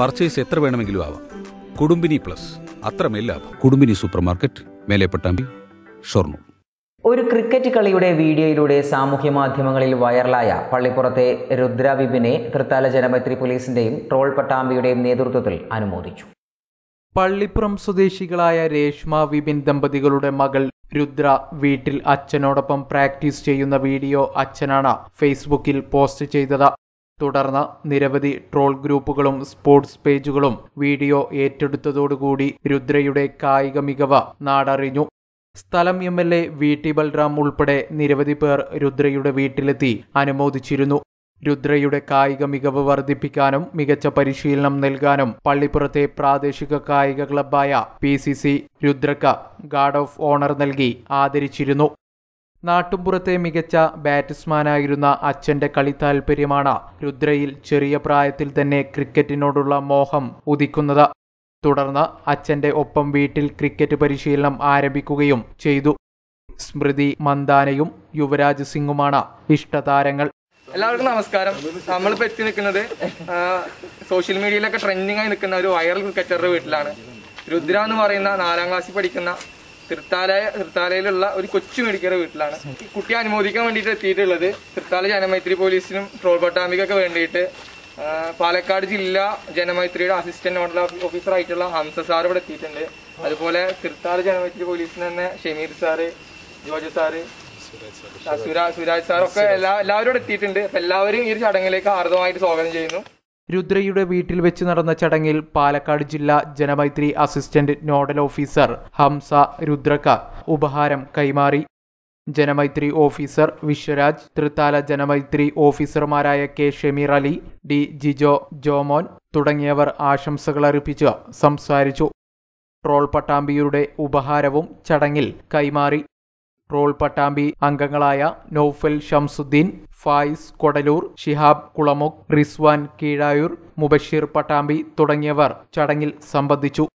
Purchase എത്ര വേണമെങ്കിലും ആവാം. കുടുംബിനി പ്ലസ് അത്രമേൽ ലാഭം. കുടുംബിനി സൂപ്പർ മാർക്കറ്റ് മേലെ പട്ടാമ്പി ഷൊർണൂർ. ഒരു ക്രിക്കറ്റ് കളിയുടെ വീഡിയോയിലൂടെ സാമൂഹ്യ മാധ്യമങ്ങളിൽ വൈറലായ പള്ളിപ്പുറത്തെ രുദ്രവിപിനെ തൃത്താല ജനമൈത്രി പോലീസിന്റെയും ട്രോൾ പട്ടാമ്പിയുടെയും നേതൃത്വത്തിൽ അനുമോദിച്ചു. പള്ളിപ്പുറം സ്വദേശികളായ രേഷ്മ വിപിൻ ദമ്പതികളുടെ മകൾ രുദ്ര വീട്ടിൽ അച്ഛനോടൊപ്പം പ്രാക്ടീസ് ചെയ്യുന്ന വീഡിയോ അച്ഛനാണ് ഫേസ്ബുക്കിൽ പോസ്റ്റ് ചെയ്തത്. തുടർന്ന് നിരവധി ട്രോൾ ഗ്രൂപ്പുകളും സ്പോർട്സ് പേജുകളും വീഡിയോ ഏറ്റെടുത്തതോടുകൂടി രുദ്രയുടെ കായിക മികവ് നാടറിഞ്ഞു. സ്ഥലം M L A V T Balram ഉൾപ്പെടെ നിരവധി പേർ രുദ്രയുടെ വീട്ടിലെത്തി അനുമോദിച്ചിരുന്നു. രുദ്രയുടെ കായിക മികവ് വർദ്ധിപ്പിക്കാനും മികച്ച പരിശീലനം നൽകാനും പള്ളിപ്പുറത്തെ പ്രാദേശിക കായിക ക്ലബ്ബായ പി സി സി രുദ്രക്ക് ഗാർഡ് ഓഫ് ഓണർ നൽകി ആദരിച്ചിരുന്നു. നാട്ടുംപുറത്തെ മികച്ച ബാറ്റ്സ്മാനായിരുന്ന അച്ഛന്റെ കളി താൽപ്പര്യമാണ് രുദ്രയിൽ ചെറിയ പ്രായത്തിൽ തന്നെ ക്രിക്കറ്റിനോടുള്ള മോഹം ഉദിക്കുന്നത്. തുടർന്ന് അച്ഛന്റെ ഒപ്പം വീട്ടിൽ ക്രിക്കറ്റ് പരിശീലനം ആരംഭിക്കുകയും ചെയ്തു. സ്മൃതി മന്ദാനയും യുവരാജ് സിംഗുമാണ് ഇഷ്ടതാരങ്ങൾ എല്ലാവർക്കും നമസ്കാരം. നമ്മളിപ്പോ എത്തി നിൽക്കുന്നത് സോഷ്യൽ മീഡിയയിലൊക്കെ ട്രെൻഡിങ് ആയി നിൽക്കുന്ന ഒരു വൈറൽ ക്രിക്കറ്ററുടെ വീട്ടിലാണ്. രുദ്ര എന്ന് പറയുന്ന നാലാം ക്ലാസ്സിൽ പഠിക്കുന്ന തൃത്താല തൃത്താലയിലുള്ള ഒരു കൊച്ചു മെഡിക്കറുടെ വീട്ടിലാണ്. കുട്ടിയെ അനുമോദിക്കാൻ വേണ്ടിയിട്ട് എത്തിയിട്ടുള്ളത് തൃത്താല ജനമൈത്രി പോലീസിനും ട്രോൾ പട്ടാമ്പിക്കൊക്കെ വേണ്ടിയിട്ട് പാലക്കാട് ജില്ലാ ജനമൈത്രിയുടെ അസിസ്റ്റന്റ് നോഡൽ ഓഫീസർ ആയിട്ടുള്ള ഹംസ സാർ ഇവിടെ എത്തിയിട്ടുണ്ട്. അതുപോലെ തൃത്താല ജനമൈത്രി പോലീസിന് തന്നെ ഷമീർ സാറ് ജോജ് സാറ് സുരാജ് സാറൊക്കെ എല്ലാ എല്ലാവരും ഇവിടെ എത്തിയിട്ടുണ്ട്. എല്ലാവരും ഈ ഒരു ചടങ്ങിലേക്ക് ആർദ്രമായിട്ട് സ്വാഗതം ചെയ്യുന്നു. രുദ്രയുടെ വീട്ടിൽ വെച്ച് നടന്ന ചടങ്ങിൽ പാലക്കാട് ജില്ലാ Janamaithri assistant nodal officer Hamsa രുദ്രക്ക ഉപഹാരം കൈമാറി. ജനമൈത്രി ഓഫീസർ വിശ്വരാജ് തൃത്താല ജനമൈത്രി ഓഫീസർമാരായ കെ ഷെമീർ അലി ഡി ജിജോ ജോമോൻ തുടങ്ങിയവർ ആശംസകൾ അർപ്പിച്ച് സംസാരിച്ചു. ട്രോൾ പട്ടാമ്പിയുടെ ഉപഹാരവും ചടങ്ങിൽ കൈമാറി. ട്രോൾ പട്ടാമ്പി അംഗങ്ങളായ നൌഫൽ ഷംസുദ്ദീൻ ഫായിസ് കൊടലൂർ ഷിഹാബ് കുളമുഖ് റിസ്വാൻ കീഴായൂർ മുബഷീർ പട്ടാമ്പി തുടങ്ങിയവർ ചടങ്ങിൽ സംബന്ധിച്ചു.